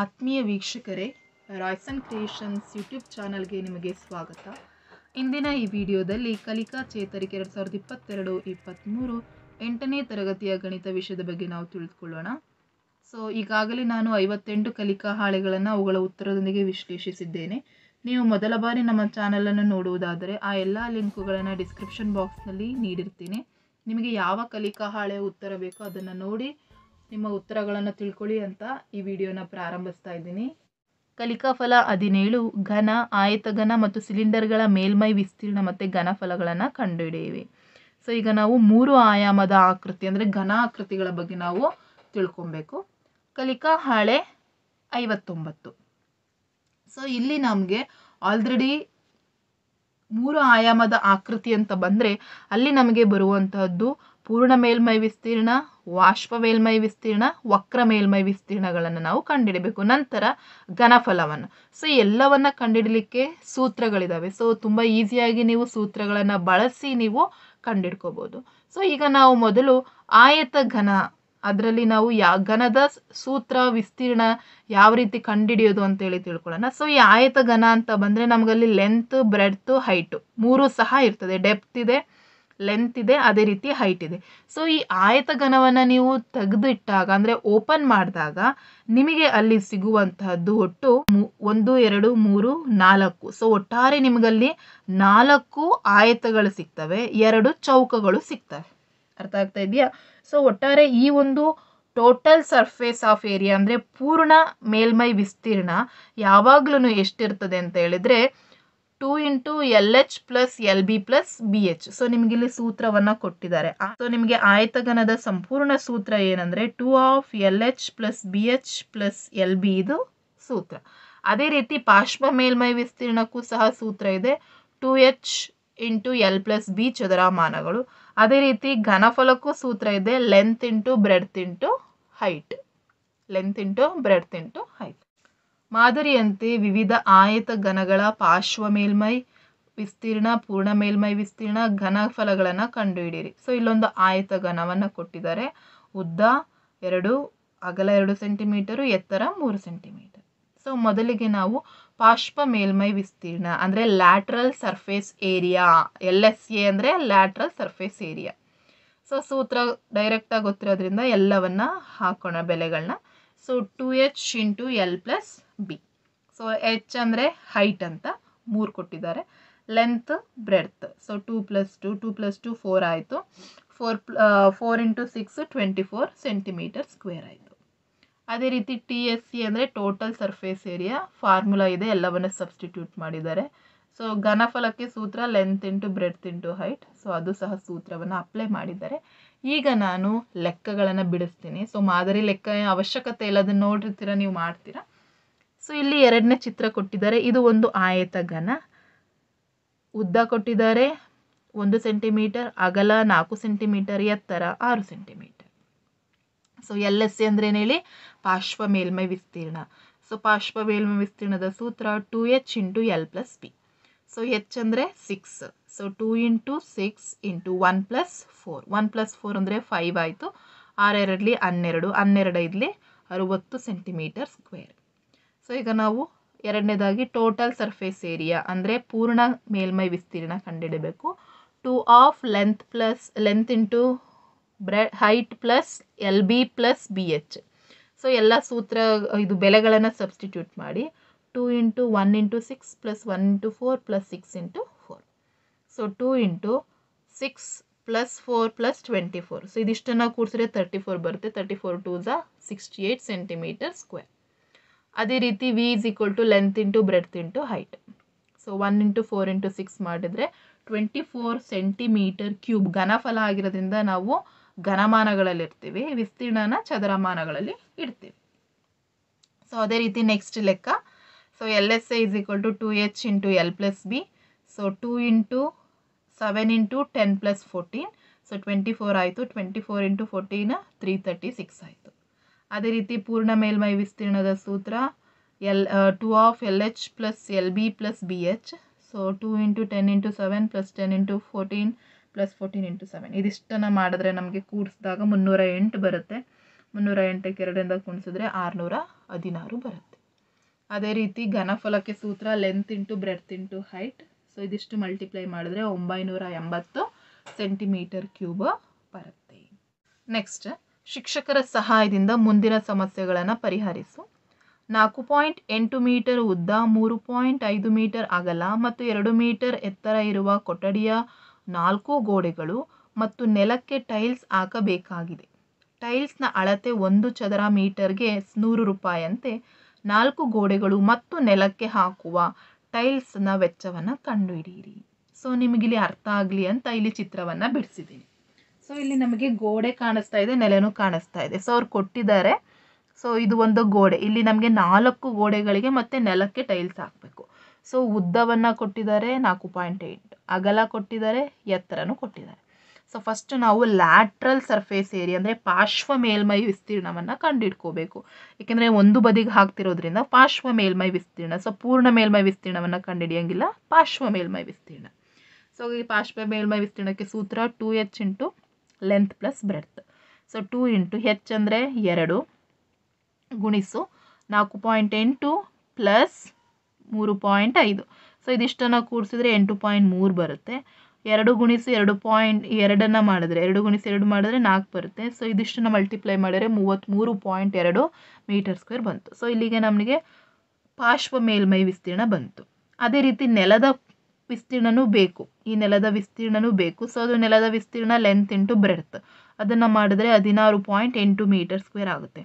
ಆತ್ಮೀಯ ವೀಕ್ಷಕರೇ Royson creations YouTube ಚಾನಲ್ಗೆ ನಿಮಗೆ ಸ್ವಾಗತ. ಇಂದಿನ ಈ ವಿಡಿಯೋದಲ್ಲಿ ಕಲಿಕಾ ಚೇತರಿಕೆ ಎರಡು ಸಾವಿರದ ಇಪ್ಪತ್ತೆರಡು, ಇಪ್ಪತ್ತ್ಮೂರು ಎಂಟನೇ ತರಗತಿಯ ಗಣಿತ ವಿಷಯದ ಬಗ್ಗೆ ನಾವು ತಿಳಿದುಕೊಳ್ಳೋಣ. ಸೊ ಈಗಾಗಲೇ ನಾನು ಐವತ್ತೆಂಟು ಕಲಿಕಾ ಹಾಳೆಗಳನ್ನು ಅವುಗಳ ಉತ್ತರದೊಂದಿಗೆ ವಿಶ್ಲೇಷಿಸಿದ್ದೇನೆ. ನೀವು ಮೊದಲ ಬಾರಿ ನಮ್ಮ ಚಾನಲನ್ನು ನೋಡುವುದಾದರೆ ಆ ಎಲ್ಲ ಲಿಂಕುಗಳನ್ನು ಡಿಸ್ಕ್ರಿಪ್ಷನ್ ಬಾಕ್ಸ್ನಲ್ಲಿ ನೀಡಿರ್ತೀನಿ. ನಿಮಗೆ ಯಾವ ಕಲಿಕಾ ಹಾಳೆ ಉತ್ತರ ಬೇಕೋ ಅದನ್ನು ನೋಡಿ ನಿಮ್ಮ ಉತ್ತರಗಳನ್ನು ತಿಳ್ಕೊಳ್ಳಿ ಅಂತ ಈ ವಿಡಿಯೋನ ಪ್ರಾರಂಭಿಸ್ತಾ ಇದ್ದೀನಿ. ಕಲಿಕಾಫಲ ಹದಿನೇಳು, ಘನ, ಆಯತಘನ ಮತ್ತು ಸಿಲಿಂಡರ್ಗಳ ಮೇಲ್ಮೈ ವಿಸ್ತೀರ್ಣ ಮತ್ತು ಘನಫಲಗಳನ್ನು ಕಂಡುಹಿಡಿವಿ ಸೊ ಈಗ ನಾವು ಮೂರು ಆಯಾಮದ ಆಕೃತಿ ಅಂದರೆ ಘನ ಆಕೃತಿಗಳ ಬಗ್ಗೆ ನಾವು ತಿಳ್ಕೊಬೇಕು. ಕಲಿಕಾ ಹಾಳೆ ಐವತ್ತೊಂಬತ್ತು. ಸೊ ಇಲ್ಲಿ ನಮಗೆ ಆಲ್ರೆಡಿ ಮೂರು ಆಯಾಮದ ಆಕೃತಿ ಅಂತ ಬಂದರೆ ಅಲ್ಲಿ ನಮಗೆ ಬರುವಂತಹದ್ದು ಪೂರ್ಣ ಮೇಲ್ಮೈ ವಿಸ್ತೀರ್ಣ, ವಾಷ್ಪ ಮೇಲ್ಮೈ ವಿಸ್ತೀರ್ಣ, ವಕ್ರ ಮೇಲ್ಮೈ ವಿಸ್ತೀರ್ಣಗಳನ್ನು ನಾವು ಕಂಡುಹಿಡಬೇಕು ನಂತರ ಘನಫಲವನ್ನು. ಸೊ ಎಲ್ಲವನ್ನ ಕಂಡುಹಿಡಲಿಕ್ಕೆ ಸೂತ್ರಗಳಿದ್ದಾವೆ ಸೊ ತುಂಬ ಈಸಿಯಾಗಿ ನೀವು ಸೂತ್ರಗಳನ್ನು ಬಳಸಿ ನೀವು ಕಂಡುಹಿಡ್ಕೋಬೋದು ಸೊ ಈಗ ನಾವು ಮೊದಲು ಆಯತ ಘನ, ಅದರಲ್ಲಿ ನಾವು ಯಾ, ಘನದ ಸೂತ್ರ, ವಿಸ್ತೀರ್ಣ ಯಾವ ರೀತಿ ಕಂಡುಹಿಡಿಯೋದು ಅಂತೇಳಿ ತಿಳ್ಕೊಳ್ಳೋಣ. ಸೊ ಈ ಆಯತ ಘನ ಅಂತ ಬಂದರೆ ನಮಗಲ್ಲಿ ಲೆಂತ್ ಬ್ರೆಡ್ತ್ ಹೈಟು ಮೂರು ಸಹ ಇರ್ತದೆ. ಡೆಪ್ತ್ ಇದೆ. ಲೆಂತ್ ಇದೆ, ಅದೇ ರೀತಿ ಹೈಟ್ ಇದೆ. ಸೊ ಈ ಆಯತ ಘನವನ್ನು ನೀವು ತೆಗೆದಿಟ್ಟಾಗ, ಅಂದರೆ ಓಪನ್ ಮಾಡಿದಾಗ, ನಿಮಗೆ ಅಲ್ಲಿ ಸಿಗುವಂತಹದ್ದು ಒಟ್ಟು ಒಂದು, ಎರಡು, ಮೂರು, ನಾಲ್ಕು. ಸೊ ಒಟ್ಟಾರೆ ನಿಮಗಲ್ಲಿ ನಾಲ್ಕು ಆಯತಗಳು ಸಿಗ್ತವೆ, ಎರಡು ಚೌಕಗಳು ಸಿಗ್ತವೆ. ಅರ್ಥ ಆಗ್ತಾ ಇದೆಯಾ ಸೊ ಒಟ್ಟಾರೆ ಈ ಒಂದು ಟೋಟಲ್ ಸರ್ಫೇಸ್ ಆಫ್ ಏರಿಯಾ ಅಂದರೆ ಪೂರ್ಣ ಮೇಲ್ಮೈ ವಿಸ್ತೀರ್ಣ ಯಾವಾಗ್ಲೂ ಎಷ್ಟಿರ್ತದೆ ಅಂತ ಹೇಳಿದ್ರೆ two into L H plus L B plus B H. So ನಿಮ್ಗೆ ಇಲ್ಲಿ ಸೂತ್ರವನ್ನು ಕೊಟ್ಟಿದ್ದಾರೆ. ಸೊ ನಿಮಗೆ ಆಯತಗನದ ಸಂಪೂರ್ಣ ಸೂತ್ರ ಏನಂದರೆ two of L H plus B H plus L B ಇದು ಸೂತ್ರ. ಅದೇ ರೀತಿ ಪಾರ್ಶ್ವ ಮೇಲ್ಮೈ ವಿಸ್ತೀರ್ಣಕ್ಕೂ ಸಹ ಸೂತ್ರ ಇದೆ. Two H into L plus B ಚದರಮಾನಗಳು. ಅದೇ ರೀತಿ ಘನಫಲಕ್ಕೂ ಸೂತ್ರ ಇದೆ. Length into breadth into height. Length into breadth into height. ಮಾದರಿಯಂತೆ ವಿವಿಧ ಆಯತ ಘನಗಳ ಪಾರ್ಶ್ವ ಮೇಲ್ಮೈ ವಿಸ್ತೀರ್ಣ, ಪೂರ್ಣ ಮೇಲ್ಮೈ ವಿಸ್ತೀರ್ಣ ಘನಫಲಗಳನ್ನು ಕಂಡುಹಿಡಿಯಿರಿ. ಸೊ ಇಲ್ಲೊಂದು ಆಯತ ಘನವನ್ನು ಕೊಟ್ಟಿದ್ದಾರೆ. ಉದ್ದ ಎರಡು, ಅಗಲ ಎರಡು ಸೆಂಟಿಮೀಟರು ಎತ್ತರ ಮೂರು ಸೆಂಟಿಮೀಟರ್ ಸೊ ಮೊದಲಿಗೆ ನಾವು ಪಾರ್ಶ್ವ ಮೇಲ್ಮೈ ವಿಸ್ತೀರ್ಣ, ಅಂದರೆ lateral surface area L S A ಅಂದರೆ ಲ್ಯಾಟ್ರಲ್ ಸರ್ಫೇಸ್ ಏರಿಯಾ ಸೊ ಸೂತ್ರ ಡೈರೆಕ್ಟಾಗಿ ಗೊತ್ತಿರೋದ್ರಿಂದ ಎಲ್ಲವನ್ನು ಹಾಕೋಣ ಬೆಲೆಗಳನ್ನ so two H into L plus B so H ಅಂದರೆ ಹೈಟ್ ಅಂತ ಮೂರು ಕೊಟ್ಟಿದ್ದಾರೆ. Length breadth so two plus two two plus two four ಆಯಿತು. Four four into six twenty four centimetre square ಆಯಿತು. ಅದೇ ರೀತಿ ಟಿ ಎಸ್ ಸಿ ಅಂದರೆ total surface area formula ಇದೆ, ಎಲ್ಲವನ್ನು ಸಬ್ಸ್ಟಿಟ್ಯೂಟ್ ಮಾಡಿದ್ದಾರೆ. ಸೊ ಘನಫಲಕ್ಕೆ ಸೂತ್ರ length into breadth into height so ಅದು ಸಹ ಸೂತ್ರವನ್ನು ಅಪ್ಲೈ ಮಾಡಿದ್ದಾರೆ. ಈಗ ನಾನು ಲೆಕ್ಕಗಳನ್ನು ಬಿಡಿಸ್ತೀನಿ. ಸೊ ಮಾದರಿ ಲೆಕ್ಕ ಅವಶ್ಯಕತೆ ಇಲ್ಲ ಅದನ್ನು ನೋಡಿರ್ತೀರ ನೀವು ಮಾಡ್ತೀರಾ? ಸೊ ಇಲ್ಲಿ ಎರಡನೇ ಚಿತ್ರ ಕೊಟ್ಟಿದ್ದಾರೆ. ಇದು ಒಂದು ಆಯತ ಘನ. ಉದ್ದ ಕೊಟ್ಟಿದ್ದಾರೆ. ಒಂದು ಸೆಂಟಿಮೀಟರ್ ಅಗಲ ನಾಲ್ಕು ಸೆಂಟಿಮೀಟರ್ ಎತ್ತರ ಆರು centimetre so L S C ಅಂದ್ರೆ ಏನು ಹೇಳಿ? ಪಾರ್ಶ್ವ ಮೇಲ್ಮೈ ವಿಸ್ತೀರ್ಣ. ಸೊ ಪಾರ್ಶ್ವ ಮೇಲ್ಮೈ ವಿಸ್ತೀರ್ಣದ ಸೂತ್ರ two H into L plus B so H ಅಂದರೆ six so two into six into one plus four one plus four ಅಂದರೆ ಫೈವ್ ಆಯಿತು. ಆರೆರಡಲಿ ಹನ್ನೆರಡು ಹನ್ನೆರಡು. ಐದಲಿ ಅರುವತ್ತು ಸೆಂಟಿಮೀಟರ್ ಸ್ಕ್ವೇರ್ ಸೊ ಈಗ ನಾವು ಎರಡನೇದಾಗಿ ಟೋಟಲ್ ಸರ್ಫೇಸ್ ಏರಿಯಾ ಅಂದರೆ ಪೂರ್ಣ ಮೇಲ್ಮೈ ವಿಸ್ತೀರ್ಣ ಕಂಡುಹಿಡಬೇಕು two of length plus length into breadth height plus L B plus B H so ಎಲ್ಲ ಸೂತ್ರ, ಇದು ಬೆಲೆಗಳನ್ನು ಸಬ್ಸ್ಟಿಟ್ಯೂಟ್ ಮಾಡಿ two into one into six plus one into four plus six into four so two into six plus four plus twenty four so ಇದಿಷ್ಟನ್ನು ಕೂಡಿಸಿದ್ರೆ thirty four ಬರುತ್ತೆ. Thirty four twos sixty eight centimetre square ಅದೇ ರೀತಿ V is equal to length into breadth into height so one into four into six ಮಾಡಿದರೆ twenty four centimetre cube ಘನಫಲ ಆಗಿರೋದ್ರಿಂದ ನಾವು ಘನಮಾನಗಳಲ್ಲಿ ಇರ್ತೀವಿ ವಿಸ್ತೀರ್ಣನ ಚದರಮಾನಗಳಲ್ಲಿ ಇಡ್ತೀವಿ. ಸೊ ಅದೇ ರೀತಿ ನೆಕ್ಸ್ಟ್ ಲೆಕ್ಕ. So L S A is equal to two H into L plus B so two into seven into ten plus fourteen so twenty four ಆಯಿತು twenty four into fourteen three thirty six ಆಯಿತು. ಅದೇ ರೀತಿ ಪೂರ್ಣ ಮೇಲ್ಮೈ ವಿಸ್ತೀರ್ಣದ ಸೂತ್ರ L two of L H plus L B plus B H so two into ten into seven plus ten into fourteen plus fourteen into seven ಇದಿಷ್ಟನ್ನು ಮಾಡಿದ್ರೆ ನಮಗೆ ಕೂಡಿಸಿದಾಗ ಮುನ್ನೂರ ಎಂಟು ಬರುತ್ತೆ. ಮುನ್ನೂರ ಎಂಟಕ್ಕೆ ಎರಡರಿಂದ ಕುಣಿಸಿದ್ರೆ ಆರುನೂರ ಹದಿನಾರು ಬರುತ್ತೆ. ಅದೇ ರೀತಿ ಘನಫಲಕ್ಕೆ ಸೂತ್ರ length into breadth into height so ಇದಿಷ್ಟು ಮಲ್ಟಿಪ್ಲೈ ಮಾಡಿದ್ರೆ ಒಂಬೈನೂರ ಎಂಬತ್ತು ಸೆಂಟಿಮೀಟರ್ ಕ್ಯೂಬ್ ಬರುತ್ತೆ. ನೆಕ್ಸ್ಟ್ ಶಿಕ್ಷಕರ ಸಹಾಯದಿಂದ ಮುಂದಿನ ಸಮಸ್ಯೆಗಳನ್ನು ಪರಿಹರಿಸು. ನಾಲ್ಕು ಪಾಯಿಂಟ್ ಎಂಟು ಮೀಟರ್ ಉದ್ದ, ಮೂರು ಪಾಯಿಂಟ್ ಐದು ಮೀಟರ್ ಅಗಲ ಮತ್ತು ಎರಡು ಮೀಟರ್ ಎತ್ತರ ಇರುವ ಕೊಠಡಿಯ ನಾಲ್ಕು ಗೋಡೆಗಳು ಮತ್ತು ನೆಲಕ್ಕೆ ಟೈಲ್ಸ್ ಹಾಕಬೇಕಾಗಿದೆ. ಟೈಲ್ಸ್ನ ಅಳತೆ ಒಂದು ಚದರ ಮೀಟರ್ಗೆ ನೂರು ರೂಪಾಯಿಯಂತೆ ನಾಲ್ಕು ಗೋಡೆಗಳು ಮತ್ತು ನೆಲಕ್ಕೆ ಹಾಕುವ ಟೈಲ್ಸ್ನ ವೆಚ್ಚವನ್ನು ಕಂಡುಹಿಡಿಯಿರಿ. ಸೊ, ನಿಮಗಿಲ್ಲಿ ಅರ್ಥ ಆಗಲಿ ಅಂತ ಇಲ್ಲಿ ಚಿತ್ರವನ್ನು ಬಿಡಿಸಿದ್ದೀನಿ. ಸೊ ಇಲ್ಲಿ ನಮಗೆ ಗೋಡೆ ಕಾಣಿಸ್ತಾ ಇದೆ, ನೆಲೆನೂ ಕಾಣಿಸ್ತಾ ಇದೆ. ಸೊ ಅವ್ರು ಕೊಟ್ಟಿದ್ದಾರೆ. ಸೊ ಇದು ಒಂದು ಗೋಡೆ. ಇಲ್ಲಿ ನಮಗೆ ನಾಲ್ಕು ಗೋಡೆಗಳಿಗೆ ಮತ್ತು ನೆಲಕ್ಕೆ ಟೈಲ್ಸ್ ಹಾಕಬೇಕು. ಸೊ ಉದ್ದವನ್ನು ಕೊಟ್ಟಿದ್ದಾರೆ, ನಾಲ್ಕು ಪಾಯಿಂಟ್ ಏಯ್ಟ್ ಅಗಲ ಕೊಟ್ಟಿದ್ದಾರೆ, ಎತ್ತರನೂ ಕೊಟ್ಟಿದ್ದಾರೆ. ಸೊ ಫಸ್ಟ್ ನಾವು ಲ್ಯಾಟ್ರಲ್ ಸರ್ಫೇಸ್ ಏರಿಯಾ ಅಂದರೆ ಪಾರ್ಶ್ವ ಮೇಲ್ಮೈ ವಿಸ್ತೀರ್ಣವನ್ನು ಕಂಡುಹಿಡ್ಕೋಬೇಕು ಏಕೆಂದರೆ ಒಂದು ಬದಿಗೆ ಹಾಕ್ತಿರೋದ್ರಿಂದ ಪಾರ್ಶ್ವ ಮೇಲ್ಮೈ ವಿಸ್ತೀರ್ಣ ಸೊ ಪೂರ್ಣ ಮೇಲ್ಮೈ ವಿಸ್ತೀರ್ಣವನ್ನು ಕಂಡುಹಿಡಿಯೋಂಗಿಲ್ಲ ಪಾರ್ಶ್ವ ಮೇಲ್ಮೈ ವಿಸ್ತೀರ್ಣ. ಸೊ ಈ ಪಾರ್ಶ್ವ ಮೇಲ್ಮೈ ವಿಸ್ತೀರ್ಣಕ್ಕೆ ಸೂತ್ರ two H into length plus breadth so two into H ಅಂದರೆ ಎರಡು ಗುಣಿಸು ನಾಲ್ಕು ಪಾಯಿಂಟ್ ಎಂಟು ಪ್ಲಸ್ ಮೂರು ಪಾಯಿಂಟ್ ಐದು. ಸೊ ಇದಿಷ್ಟನ್ನು ಕೂಡಿಸಿದ್ರೆ ಎಂಟು ಪಾಯಿಂಟ್ ಮೂರು ಬರುತ್ತೆ. ಎರಡು ಗುಣಿಸು ಎರಡು ಪಾಯಿಂಟ್ ಎರಡನ್ನು ಮಾಡಿದ್ರೆ, ಎರಡು ಗುಣಿಸಿ ಎರಡು ಮಾಡಿದ್ರೆ ನಾಲ್ಕು ಬರುತ್ತೆ. ಸೊ ಇದಿಷ್ಟನ್ನು ಮಲ್ಟಿಪ್ಲೈ ಮಾಡಿದ್ರೆ ಮೂವತ್ತ್ಮೂರು ಪಾಯಿಂಟ್ ಎರಡು ಮೀಟರ್ ಸ್ಕ್ವೇರ್ ಬಂತು. ಸೊ ಇಲ್ಲಿಗೆ ನಮಗೆ ಪಾರ್ಶ್ವ ಮೇಲ್ಮೈ ವಿಸ್ತೀರ್ಣ ಬಂತು. ಅದೇ ರೀತಿ ನೆಲದ ವಿಸ್ತೀರ್ಣನೂ ಬೇಕು. ಈ ನೆಲದ ವಿಸ್ತೀರ್ಣನೂ ಬೇಕು. ಸೊ ಅದು ನೆಲದ ವಿಸ್ತೀರ್ಣ ಲೆಂತ್ ಇಂಟು ಬ್ರೆಡ್ತ್ ಅದನ್ನು ಮಾಡಿದ್ರೆ ಹದಿನಾರು ಪಾಯಿಂಟ್ ಎಂಟು ಮೀಟರ್ ಸ್ಕ್ವೇರ್ ಆಗುತ್ತೆ.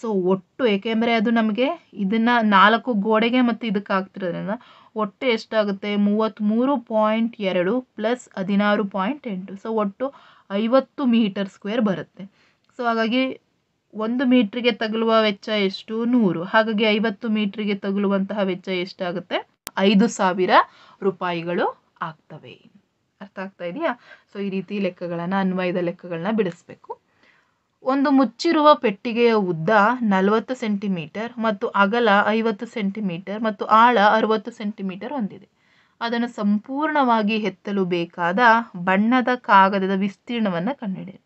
ಸೊ ಒಟ್ಟು ಏಕೆಂದರೆ ಅದು ನಮಗೆ ಇದನ್ನು ನಾಲ್ಕು ಗೋಡೆಗೆ ಮತ್ತು ಇದಕ್ಕೆ ಆಗ್ತಿರೋದ್ರಿಂದ ಒಟ್ಟು ಎಷ್ಟಾಗುತ್ತೆ? ಮೂವತ್ತ್ಮೂರು ಪಾಯಿಂಟ್ ಎರಡು ಪ್ಲಸ್ ಹದಿನಾರು ಪಾಯಿಂಟ್ ಎಂಟು. ಸೊ ಒಟ್ಟು ಐವತ್ತು ಮೀಟರ್ ಸ್ಕ್ವೇರ್ ಬರುತ್ತೆ. ಸೊ ಹಾಗಾಗಿ ಒಂದು ಮೀಟ್ರಿಗೆ ತಗುಲುವ ವೆಚ್ಚ ಎಷ್ಟು? ನೂರು. ಹಾಗಾಗಿ ಐವತ್ತು ಮೀಟ್ರಿಗೆ ತಗುಲುವಂತಹ ವೆಚ್ಚ ಎಷ್ಟಾಗುತ್ತೆ? ಐದು ಸಾವಿರ. ರೂಪಾಯಿಗಳು ಆಗ್ತವೆ. ಅರ್ಥ ಆಗ್ತಾ ಇದೆಯಾ? ಸೊ ಈ ರೀತಿ ಲೆಕ್ಕಗಳನ್ನು, ಅನ್ವಯದ ಲೆಕ್ಕಗಳನ್ನ ಬಿಡಿಸ್ಬೇಕು. ಒಂದು ಮುಚ್ಚಿರುವ ಪೆಟ್ಟಿಗೆಯ ಉದ್ದ ನಲವತ್ತು ಸೆಂಟಿಮೀಟರ್ ಮತ್ತು ಅಗಲ ಐವತ್ತು ಸೆಂಟಿಮೀಟರ್ ಮತ್ತು ಆಳ ಅರುವತ್ತು ಸೆಂಟಿಮೀಟರ್ ಹೊಂದಿದೆ. ಅದನ್ನು ಸಂಪೂರ್ಣವಾಗಿ ಎತ್ತಲು ಬೇಕಾದ ಬಣ್ಣದ ಕಾಗದದ ವಿಸ್ತೀರ್ಣವನ್ನು ಕಂಡುಹಿಡಿಯಿರಿ.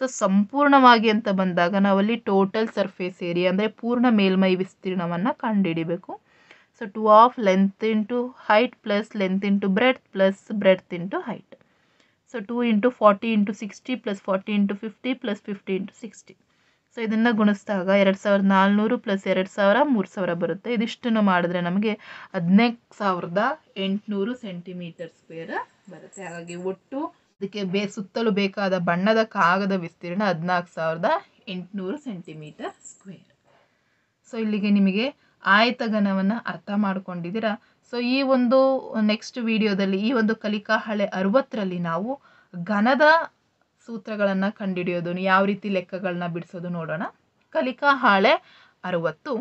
ಸೊ ಸಂಪೂರ್ಣವಾಗಿ ಅಂತ ಬಂದಾಗ ನಾವಲ್ಲಿ ಟೋಟಲ್ ಸರ್ಫೇಸ್ ಏರಿಯಾ ಅಂದರೆ ಪೂರ್ಣ ಮೇಲ್ಮೈ ವಿಸ್ತೀರ್ಣವನ್ನು ಕಂಡುಹಿಡಿಬೇಕು. So two of length into height plus length into breadth plus breadth into height so two into forty into sixty plus forty into fifty plus fifty into sixty so ಇದನ್ನು ಗುಣಿಸಿದಾಗ ಎರಡು ಸಾವಿರದ ನಾಲ್ನೂರು plus ಎರಡು ಸಾವಿರ ಮೂರು ಸಾವಿರ ಬರುತ್ತೆ. ಇದಿಷ್ಟನ್ನು ಮಾಡಿದ್ರೆ ನಮಗೆ ಹದಿನೈದು ಸಾವಿರದ ಎಂಟುನೂರು ಸೆಂಟಿಮೀಟರ್ ಸ್ಕ್ವೇರ್ ಬರುತ್ತೆ. ಹಾಗಾಗಿ ಒಟ್ಟು ಅದಕ್ಕೆ ಬೇ, ಸುತ್ತಲೂ ಬೇಕಾದ ಬಣ್ಣದ ಕಾಗದ ವಿಸ್ತೀರ್ಣ ಹದಿನಾಲ್ಕು ಸಾವಿರದ ಎಂಟುನೂರು ಸೆಂಟಿಮೀಟರ್ ಸ್ಕ್ವೇರ್ ಸೊ ಇಲ್ಲಿಗೆ ನಿಮಗೆ ಆಯತಘನವನ್ನು ಅರ್ಥ ಮಾಡ್ಕೊಂಡಿದ್ದೀರಾ? ಸೊ ಈ ಒಂದು ನೆಕ್ಸ್ಟ್ ವಿಡಿಯೋದಲ್ಲಿ ಈ ಒಂದು ಕಲಿಕಾ ಹಳೆ ಅರವತ್ತರಲ್ಲಿ ನಾವು ಘನದ ಸೂತ್ರಗಳನ್ನು ಕಂಡುಹಿಡಿಯೋದು ಯಾವ ರೀತಿ ಲೆಕ್ಕಗಳನ್ನ ಬಿಡಿಸೋದು ನೋಡೋಣ. ಕಲಿಕಾ ಹಾಳೆ ಅರವತ್ತು.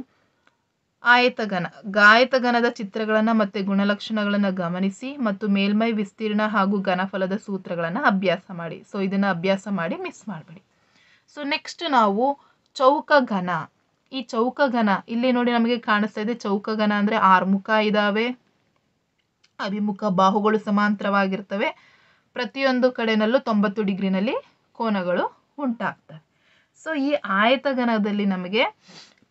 ಆಯತಗನ ಗಾಯತಗನದ ಚಿತ್ರಗಳನ್ನು ಮತ್ತು ಗುಣಲಕ್ಷಣಗಳನ್ನು ಗಮನಿಸಿ ಮತ್ತು ಮೇಲ್ಮೈ ವಿಸ್ತೀರ್ಣ ಹಾಗೂ ಘನಫಲದ ಸೂತ್ರಗಳನ್ನು ಅಭ್ಯಾಸ ಮಾಡಿ. ಸೊ ಇದನ್ನು ಅಭ್ಯಾಸ ಮಾಡಿ ಮಿಸ್ ಮಾಡಬೇಡಿ. ಸೊ ನೆಕ್ಸ್ಟ್ ನಾವು ಚೌಕಘನ. ಈ ಚೌಕಗನ, ಇಲ್ಲಿ ನೋಡಿ ನಮಗೆ ಕಾಣಿಸ್ತಾ ಇದೆ ಚೌಕಘನ ಅಂದರೆ ಆರ್ಮುಖ ಇದ್ದಾವೆ ಅಭಿಮುಖ ಬಾಹುಗಳು ಸಮಾಂತರವಾಗಿರ್ತವೆ. ಪ್ರತಿಯೊಂದು ಕಡೆನಲ್ಲೂ ತೊಂಬತ್ತು ಡಿಗ್ರಿನಲ್ಲಿ ಕೋನಗಳು ಉಂಟಾಗ್ತವೆ. ಸೊ ಈ ಆಯತಗನದಲ್ಲಿ ನಮಗೆ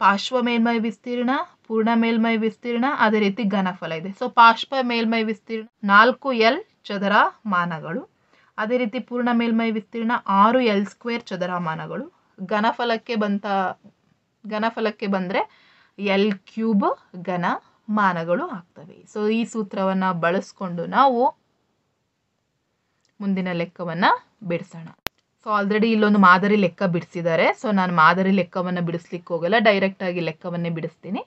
ಪಾರ್ಶ್ವ ಮೇಲ್ಮೈ ವಿಸ್ತೀರ್ಣ, ಪೂರ್ಣ ಮೇಲ್ಮೈ ವಿಸ್ತೀರ್ಣ, ಅದೇ ರೀತಿ ಘನಫಲ ಇದೆ. ಸೊ ಪಾರ್ಶ್ವ ಮೇಲ್ಮೈ ವಿಸ್ತೀರ್ಣ ನಾಲ್ಕು ಎಲ್ ಚದರ ಮಾನಗಳು. ಅದೇ ರೀತಿ ಪೂರ್ಣ ಮೇಲ್ಮೈ ವಿಸ್ತೀರ್ಣ ಆರು ಎಲ್ ಸ್ಕ್ವೇರ್ ಚದರಮಾನಗಳು ಘನಫಲಕ್ಕೆ ಬಂತ ಘನಫಲಕ್ಕೆ ಬಂದರೆ ಎಲ್ ಕ್ಯೂಬ್ ಘನ ಮಾನಗಳು ಆಗ್ತವೆ. ಸೊ ಈ ಸೂತ್ರವನ್ನು ಬಳಸ್ಕೊಂಡು ನಾವು ಮುಂದಿನ ಲೆಕ್ಕವನ್ನು ಬಿಡಿಸೋಣ. ಸೊ ಆಲ್ರೆಡಿ ಇಲ್ಲೊಂದು ಮಾದರಿ ಲೆಕ್ಕ ಬಿಡಿಸಿದ್ದಾರೆ. ಸೊ ನಾನು ಮಾದರಿ ಲೆಕ್ಕವನ್ನು ಬಿಡಿಸ್ಲಿಕ್ಕೆ ಹೋಗಲ್ಲ. ಡೈರೆಕ್ಟಾಗಿ ಲೆಕ್ಕವನ್ನೇ ಬಿಡಿಸ್ತೀನಿ.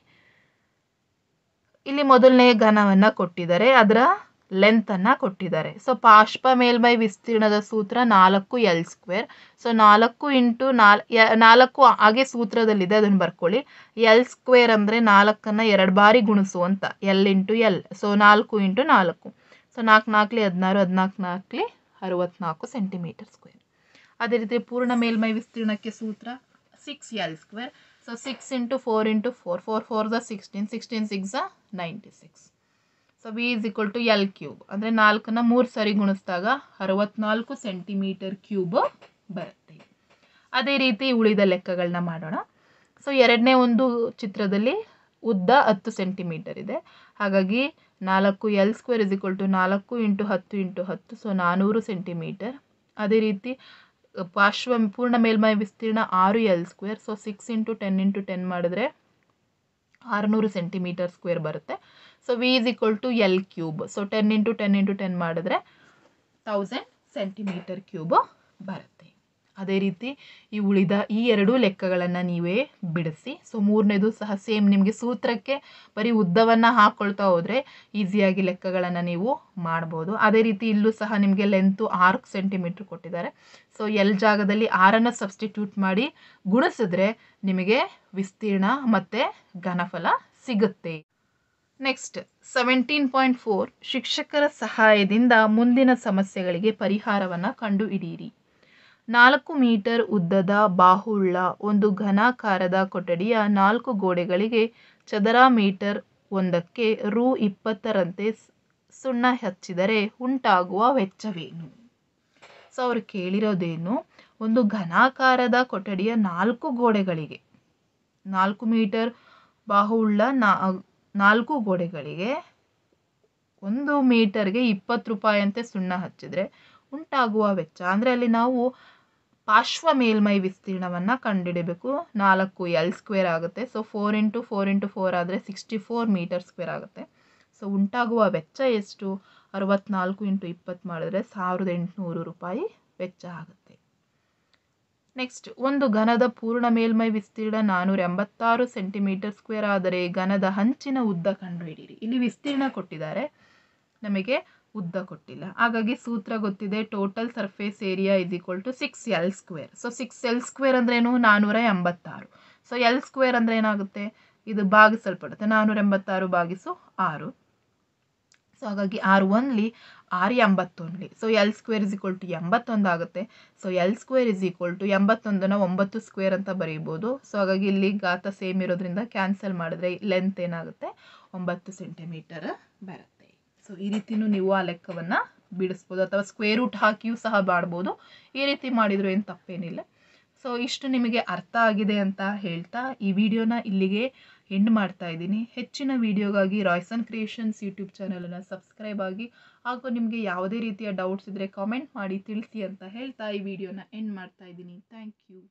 ಇಲ್ಲಿ ಮೊದಲನೇ ಘನವನ್ನು ಕೊಟ್ಟಿದ್ದಾರೆ. ಅದರ ಲೆಂತನ್ನು ಕೊಟ್ಟಿದ್ದಾರೆ. ಸೊ ಪಾರ್ಶ್ವ ಮೇಲ್ಮೈ ವಿಸ್ತೀರ್ಣದ ಸೂತ್ರ ನಾಲ್ಕು ಎಲ್ ಸ್ಕ್ವೇರ್ ಸೊ ನಾಲ್ಕು ಇಂಟು ನಾಲ್ ನಾಲ್ಕು ಹಾಗೆ ಸೂತ್ರದಲ್ಲಿದೆ, ಅದನ್ನು ಬರ್ಕೊಳ್ಳಿ. ಎಲ್ ಸ್ಕ್ವೇರ್ ಅಂದರೆ ನಾಲ್ಕನ್ನು ಎರಡು ಬಾರಿ ಗುಣಿಸು ಅಂತ. ಎಲ್ ಇಂಟು ಎಲ್ ಸೊ ನಾಲ್ಕು ಇಂಟು ನಾಲ್ಕು. ಸೊ ನಾಲ್ಕು ನಾಲ್ಕಲಿ ಹದಿನಾರು, ಹದಿನಾಲ್ಕು ನಾಲ್ಕಲಿ ಅರವತ್ನಾಲ್ಕು ಸೆಂಟಿಮೀಟರ್ ಸ್ಕ್ವೇರ್ ಅದೇ ರೀತಿ ಪೂರ್ಣ ಮೇಲ್ಮೈ ವಿಸ್ತೀರ್ಣಕ್ಕೆ ಸೂತ್ರ six L square so six into four into four four four the sixteen sixteen six ninety six so V is equal to L cube ಅಂದರೆ ನಾಲ್ಕನ್ನ ಮೂರು ಸರಿ ಗುಣಿಸಿದಾಗ ಅರವತ್ನಾಲ್ಕು ಸೆಂಟಿಮೀಟರ್ ಕ್ಯೂಬ್ ಬರುತ್ತೆ. ಅದೇ ರೀತಿ ಉಳಿದ ಲೆಕ್ಕಗಳನ್ನ ಮಾಡೋಣ. ಸೊ ಎರಡನೇ ಒಂದು ಚಿತ್ರದಲ್ಲಿ ಉದ್ದ ಹತ್ತು ಸೆಂಟಿಮೀಟರ್ ಇದೆ. ಹಾಗಾಗಿ ನಾಲ್ಕು L square is equal to ನಾಲ್ಕು ಇಂಟು ಹತ್ತು ಇಂಟು ಹತ್ತು ಸೊ ನಾನ್ನೂರು ಸೆಂಟಿಮೀಟರ್ ಅದೇ ರೀತಿ ಪಾರ್ಶ್ವ ಪೂರ್ಣ ಮೇಲ್ಮೈ ವಿಸ್ತೀರ್ಣ ಆರು L square so six into ten into ten ಮಾಡಿದ್ರೆ ಆರುನೂರು ಸೆಂಟಿಮೀಟರ್ ಸ್ಕ್ವೇರ್ ಬರುತ್ತೆ. So V is equal to L cube so ten into ten into ten ಮಾಡಿದ್ರೆ ತೌಸಂಡ್ ಸೆಂಟಿಮೀಟರ್ ಕ್ಯೂಬ್ ಬರುತ್ತೆ. ಅದೇ ರೀತಿ ಈ ಉಳಿದ ಈ ಎರಡು ಲೆಕ್ಕಗಳನ್ನು ನೀವೇ ಬಿಡಿಸಿ. ಸೊ ಮೂರನೇದು ಸಹ ಸೇಮ್ ನಿಮಗೆ ಸೂತ್ರಕ್ಕೆ ಬರೀ ಉದ್ದವನ್ನು ಹಾಕ್ಕೊಳ್ತಾ ಹೋದರೆ ಈಸಿಯಾಗಿ ಲೆಕ್ಕಗಳನ್ನು ನೀವು ಮಾಡ್ಬೋದು. ಅದೇ ರೀತಿ ಇಲ್ಲೂ ಸಹ ನಿಮಗೆ ಲೆಂತು ಆರು ಸೆಂಟಿಮೀಟ್ರ್ ಕೊಟ್ಟಿದ್ದಾರೆ. ಸೊ ಎಲ್ ಜಾಗದಲ್ಲಿ ಆರನ್ನು ಸಬ್ಸ್ಟಿಟ್ಯೂಟ್ ಮಾಡಿ ಗುಣಿಸಿದ್ರೆ ನಿಮಗೆ ವಿಸ್ತೀರ್ಣ ಮತ್ತು ಘನಫಲ ಸಿಗುತ್ತೆ. ನೆಕ್ಸ್ಟ್ ಸೆವೆಂಟೀನ್ ಪಾಯಿಂಟ್ ಫೋರ್ ಶಿಕ್ಷಕರ ಸಹಾಯದಿಂದ ಮುಂದಿನ ಸಮಸ್ಯೆಗಳಿಗೆ ಪರಿಹಾರವನ್ನು ಕಂಡುಹಿಡಿಯಿರಿ. ನಾಲ್ಕು ಮೀಟರ್ ಉದ್ದದ ಬಾಹುಳ್ಳ, ಒಂದು ಘನಾಕಾರದ ಕೊಠಡಿಯ ನಾಲ್ಕು ಗೋಡೆಗಳಿಗೆ ಚದರ ಮೀಟರ್ ಒಂದಕ್ಕೆ ರು ಇಪ್ಪತ್ತರಂತೆ ಸುಣ್ಣ ಹಚ್ಚಿದರೆ ಉಂಟಾಗುವ ವೆಚ್ಚವೇನು? ಸೊ ಅವರು ಕೇಳಿರೋದೇನು? ಒಂದು ಘನಾಕಾರದ ಕೊಠಡಿಯ ನಾಲ್ಕು ಗೋಡೆಗಳಿಗೆ. ನಾಲ್ಕು ಮೀಟರ್ ಬಾಹುಳ್ಳ ನಾ ನಾಲ್ಕು ಗೋಡೆಗಳಿಗೆ ಒಂದು ಮೀಟರ್ಗೆ ಇಪ್ಪತ್ತು ರೂಪಾಯಿ ಅಂತ ಸುಣ್ಣ ಹಚ್ಚಿದರೆ ಉಂಟಾಗುವ ವೆಚ್ಚ. ಅಂದರೆ ಅಲ್ಲಿ ನಾವು ಪಾರ್ಶ್ವ ಮೇಲ್ಮೈ ವಿಸ್ತೀರ್ಣವನ್ನು ಕಂಡುಹಿಡಬೇಕು ನಾಲ್ಕು ಎಲ್ ಸ್ಕ್ವೇರ್ ಆಗುತ್ತೆ. So four into four into four ಆದರೆ ಸಿಕ್ಸ್ಟಿ ಫೋರ್ ಮೀಟರ್ ಸ್ಕ್ವೇರ್ ಆಗುತ್ತೆ. ಸೊ ಉಂಟಾಗುವ ವೆಚ್ಚ ಎಷ್ಟು? ಅರವತ್ನಾಲ್ಕು ಇಂಟು ಇಪ್ಪತ್ತು ಮಾಡಿದ್ರೆ ಸಾವಿರದ ಎಂಟುನೂರು ರೂಪಾಯಿ ವೆಚ್ಚ ಆಗುತ್ತೆ. ನೆಕ್ಸ್ಟ್ ಒಂದು ಘನದ ಪೂರ್ಣ ಮೇಲ್ಮೈ ವಿಸ್ತೀರ್ಣ ನಾನ್ನೂರ ಎಂಬತ್ತಾರು ಸೆಂಟಿಮೀಟರ್ ಸ್ಕ್ವೇರ್ ಆದರೆ ಘನದ ಹಂಚಿನ ಉದ್ದ ಕಂಡುಹಿಡಿಯಿರಿ. ಇಲ್ಲಿ ವಿಸ್ತೀರ್ಣ ಕೊಟ್ಟಿದ್ದಾರೆ. ನಮಗೆ ಉದ್ದ ಕೊಟ್ಟಿಲ್ಲ. ಹಾಗಾಗಿ ಸೂತ್ರ ಗೊತ್ತಿದೆ total surface area is equal to six L square so six L square ಅಂದ್ರೇನು ನಾನ್ನೂರ ಎಂಬತ್ತಾರು. ಸೊ ಎಲ್ ಸ್ಕ್ವೇರ್ ಅಂದರೆ ಏನಾಗುತ್ತೆ? ಇದು ಭಾಗಿಸಲ್ಪಡುತ್ತೆ. ನಾನ್ನೂರ ಎಂಬತ್ತಾರು ಭಾಗಿಸು ಆರು. ಸೊ ಹಾಗಾಗಿ R only R ಎಂಬತ್ತೊಂದ್ಲಿ so L square is equal to ಎಂಬತ್ತೊಂದು ಆಗುತ್ತೆ. So L square is equal to ಎಂಬತ್ತೊಂದನ್ನು ಒಂಬತ್ತು ಸ್ಕ್ವೇರ್ ಅಂತ ಬರೀಬೋದು. ಸೊ ಹಾಗಾಗಿ ಇಲ್ಲಿ ಗಾತ ಸೇಮ್ ಇರೋದ್ರಿಂದ ಕ್ಯಾನ್ಸಲ್ ಮಾಡಿದ್ರೆ ಲೆಂತ್ ಏನಾಗುತ್ತೆ? ಒಂಬತ್ತು ಸೆಂಟಿಮೀಟರ್ ಬರುತ್ತೆ. ಸೊ ಈ ರೀತಿಯೂ ನೀವು ಆ ಲೆಕ್ಕವನ್ನು ಬಿಡಿಸ್ಬೋದು. ಅಥವಾ ಸ್ಕ್ವೇರ್ ರೂಟ್ ಹಾಕಿಯೂ ಸಹ ಮಾಡ್ಬೋದು. ಈ ರೀತಿ ಮಾಡಿದರೂ ಏನು ತಪ್ಪೇನಿಲ್ಲ. ಸೊ ಇಷ್ಟು ನಿಮಗೆ ಅರ್ಥ ಆಗಿದೆ ಅಂತ ಹೇಳ್ತಾ ಈ ವಿಡಿಯೋನ ಇಲ್ಲಿಗೆ ಎಂಡ್ ಮಾಡ್ತಾ ಇದ್ದೀನಿ. ಹೆಚ್ಚಿನ ವಿಡಿಯೋಗಾಗಿ ರಾಯ್ಸನ್ ಕ್ರಿಯೇಷನ್ಸ್ ಯೂಟ್ಯೂಬ್ ಚಾನಲನ್ನು ಸಬ್ಸ್ಕ್ರೈಬ್ ಆಗಿ, ಹಾಗೂ ನಿಮಗೆ ಯಾವುದೇ ರೀತಿಯ ಡೌಟ್ಸ್ ಇದ್ದರೆ ಕಾಮೆಂಟ್ ಮಾಡಿ ತಿಳಿಸಿ ಅಂತ ಹೇಳ್ತಾ ಈ ವಿಡಿಯೋನ ಎಂಡ್ ಮಾಡ್ತಾ ಇದ್ದೀನಿ. Thank you